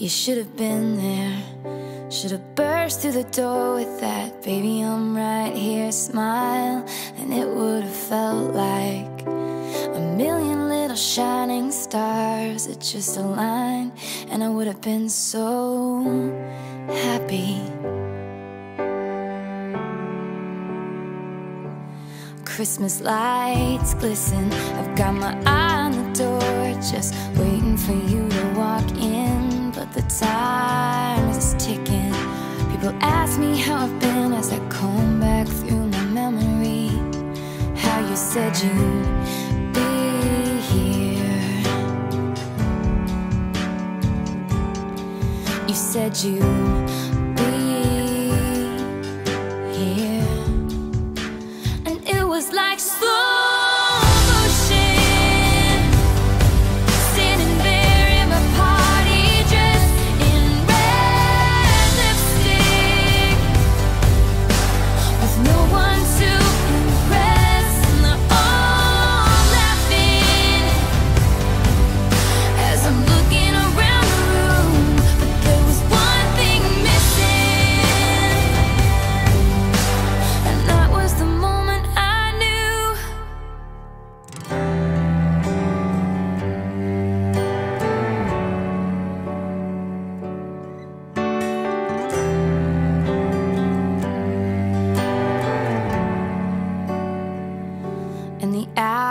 You should have been there. Should have burst through the door with that baby, I'm right here smile. And it would have felt like a million little shining stars that just aligned. And I would have been so happy. Christmas lights glisten. I've got my eye on the door, just waiting for you said you'd be here. You said you'd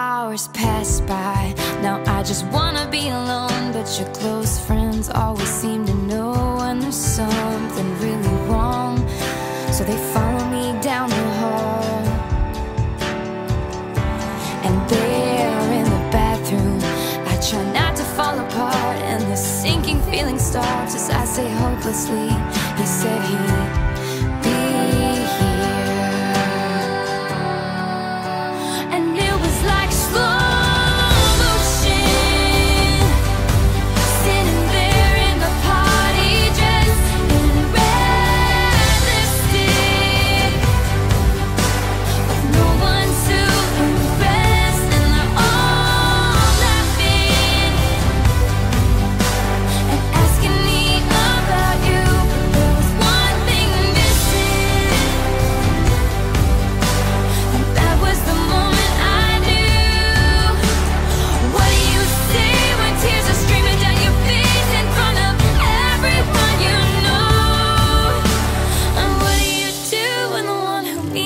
hours pass by. Now I just wanna be alone. But your close friends always seem to know when there's something really wrong. So they follow me down the hall. And there in the bathroom, I try not to fall apart. And the sinking feeling starts as I say hopelessly, He said he'd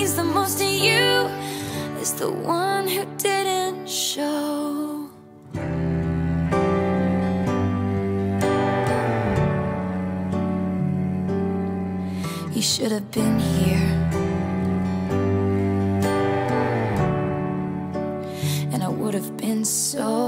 means the most to you is the one who didn't show? You should have been here. and I would have been so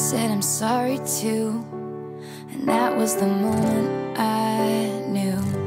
said, I'm sorry too. And that was the moment I knew.